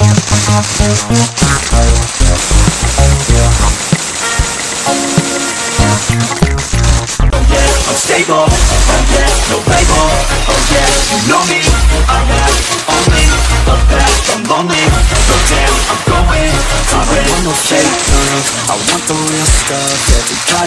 I'm oh no oh yeah, you know me, I have only a path, I'm lonely, I'm going. Want no fake love, I want the real stuff,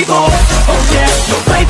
Yeah, oh yeah, no label,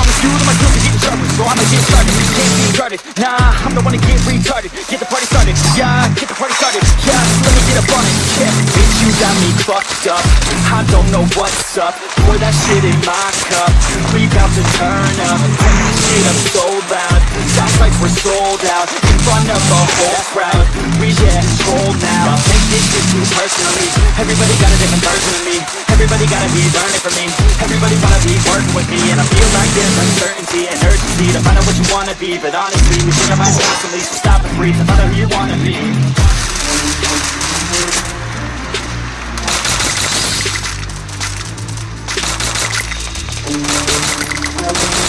Bitch, you got me fucked up. I don't know what's up. Pour that shit in my cup. We bout to turn up. Turn this shit up so loud. Sounds like we're sold out. In front of a whole crowd. We get cold now. Take this shit too personally. Everybody got a different version of me. Everybody gotta be learning from me. Everybody wanna be working with me. And I feel like there's uncertainty and urgency To find out what you wanna be. But honestly, we think about constantly So stop and breathe. And find out who you wanna be Música